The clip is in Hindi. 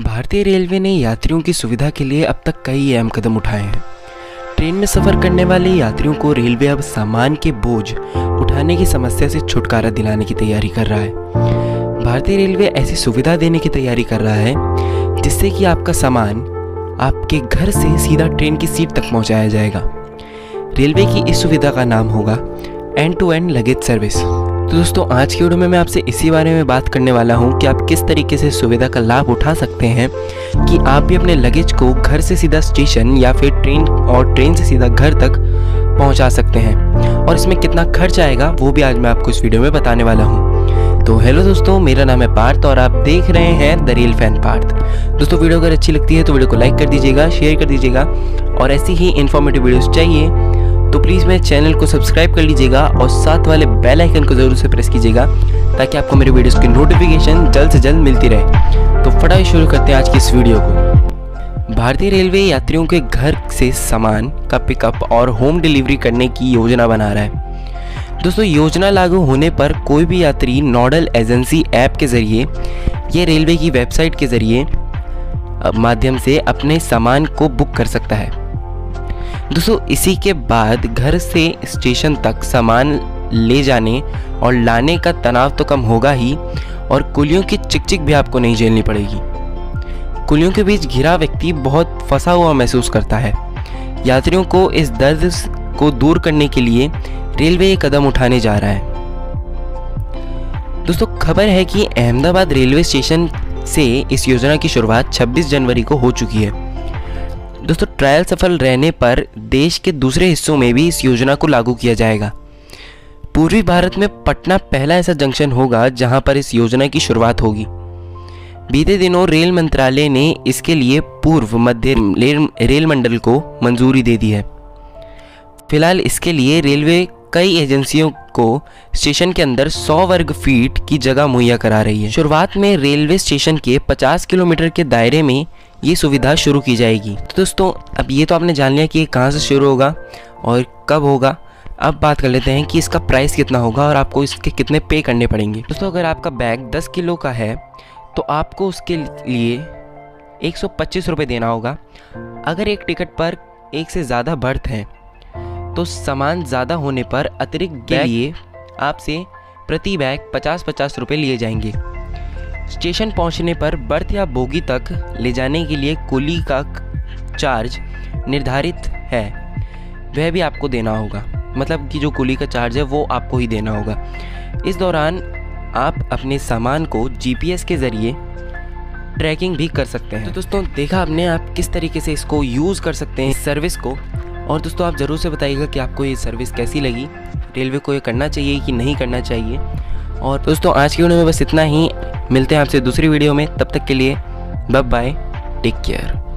भारतीय रेलवे ने यात्रियों की सुविधा के लिए अब तक कई अहम कदम उठाए हैं। ट्रेन में सफ़र करने वाले यात्रियों को रेलवे अब सामान के बोझ उठाने की समस्या से छुटकारा दिलाने की तैयारी कर रहा है। भारतीय रेलवे ऐसी सुविधा देने की तैयारी कर रहा है, जिससे कि आपका सामान आपके घर से सीधा ट्रेन की सीट तक पहुँचाया जाएगा। रेलवे की इस सुविधा का नाम होगा end to end luggage service तो दोस्तों, आज की वीडियो में मैं आपसे इसी बारे में बात करने वाला हूँ कि आप किस तरीके से सुविधा का लाभ उठा सकते हैं कि आप भी अपने लगेज को घर से सीधा स्टेशन या फिर ट्रेन और ट्रेन से सीधा घर तक पहुँचा सकते हैं। और इसमें कितना खर्च आएगा, वो भी आज मैं आपको इस वीडियो में बताने वाला हूँ। तो हेलो दोस्तों, मेरा नाम है पार्थ और आप देख रहे हैं द रियल फ़ैन पार्थ। दोस्तों, वीडियो अगर अच्छी लगती है तो वीडियो को लाइक कर दीजिएगा, शेयर कर दीजिएगा और ऐसी ही इन्फॉर्मेटिव वीडियोस चाहिए तो प्लीज़ मेरे चैनल को सब्सक्राइब कर लीजिएगा और साथ वाले बेल आइकन को ज़रूर से प्रेस कीजिएगा ताकि आपको मेरे वीडियोस की नोटिफिकेशन जल्द से जल्द मिलती रहे। तो फटाफट शुरू करते हैं आज की इस वीडियो को। भारतीय रेलवे यात्रियों के घर से सामान का पिकअप और होम डिलीवरी करने की योजना बना रहा है। दोस्तों, योजना लागू होने पर कोई भी यात्री नोडल एजेंसी ऐप के ज़रिए या रेलवे की वेबसाइट के ज़रिए माध्यम से अपने सामान को बुक कर सकता है। दोस्तों, इसी के बाद घर से स्टेशन तक सामान ले जाने और लाने का तनाव तो कम होगा ही, और कुलियों की चिकचिक भी आपको नहीं झेलनी पड़ेगी। कुलियों के बीच घिरा व्यक्ति बहुत फंसा हुआ महसूस करता है। यात्रियों को इस दर्द को दूर करने के लिए रेलवे ये कदम उठाने जा रहा है। दोस्तों, खबर है कि अहमदाबाद रेलवे स्टेशन से इस योजना की शुरुआत 26 जनवरी को हो चुकी है। दोस्तों ट्रायल सफल रहने पर देश के दूसरे हिस्सों में भी इस योजना को लागू किया जाएगा। पूर्वी भारत में पटना पहला ऐसा जंक्शन होगा जहाँ पर इस योजना की शुरुआत होगी। बीते दिनों रेल मंत्रालय ने इसके लिए पूर्व मध्य रेल मंडल को मंजूरी दे दी है। फ़िलहाल इसके लिए रेलवे कई एजेंसियों को स्टेशन के अंदर 100 वर्ग फीट की जगह मुहैया करा रही है। शुरुआत में रेलवे स्टेशन के 50 किलोमीटर के दायरे में ये सुविधा शुरू की जाएगी। तो दोस्तों अब ये तो आपने जान लिया कि ये कहाँ से शुरू होगा और कब होगा। अब बात कर लेते हैं कि इसका प्राइस कितना होगा और आपको इसके कितने पे करने पड़ेंगे। दोस्तों अगर आपका बैग 10 किलो का है तो आपको उसके लिए एक सौ देना होगा। अगर एक टिकट पर एक से ज़्यादा बर्थ है तो सामान ज़्यादा होने पर अतिरिक्त के लिए आपसे प्रति बैग पचास पचास रुपये लिए जाएँगे। स्टेशन पहुँचने पर बर्थ या बोगी तक ले जाने के लिए कुली का चार्ज निर्धारित है। वह भी आपको देना होगा। मतलब कि जो कुली का चार्ज है, वो आपको ही देना होगा। इस दौरान आप अपने सामान को जीपीएस के ज़रिए ट्रैकिंग भी कर सकते हैं। तो दोस्तों, देखा आपने आप किस तरीके से इसको यूज़ कर सकते हैं इस सर्विस को। और दोस्तों, आप ज़रूर से बताइएगा कि आपको ये सर्विस कैसी लगी। रेलवे को ये करना चाहिए कि नहीं करना चाहिए। और दोस्तों, आज की वीडियो में बस इतना ही। मिलते हैं आपसे दूसरी वीडियो में। तब तक के लिए बब बाय टेक केयर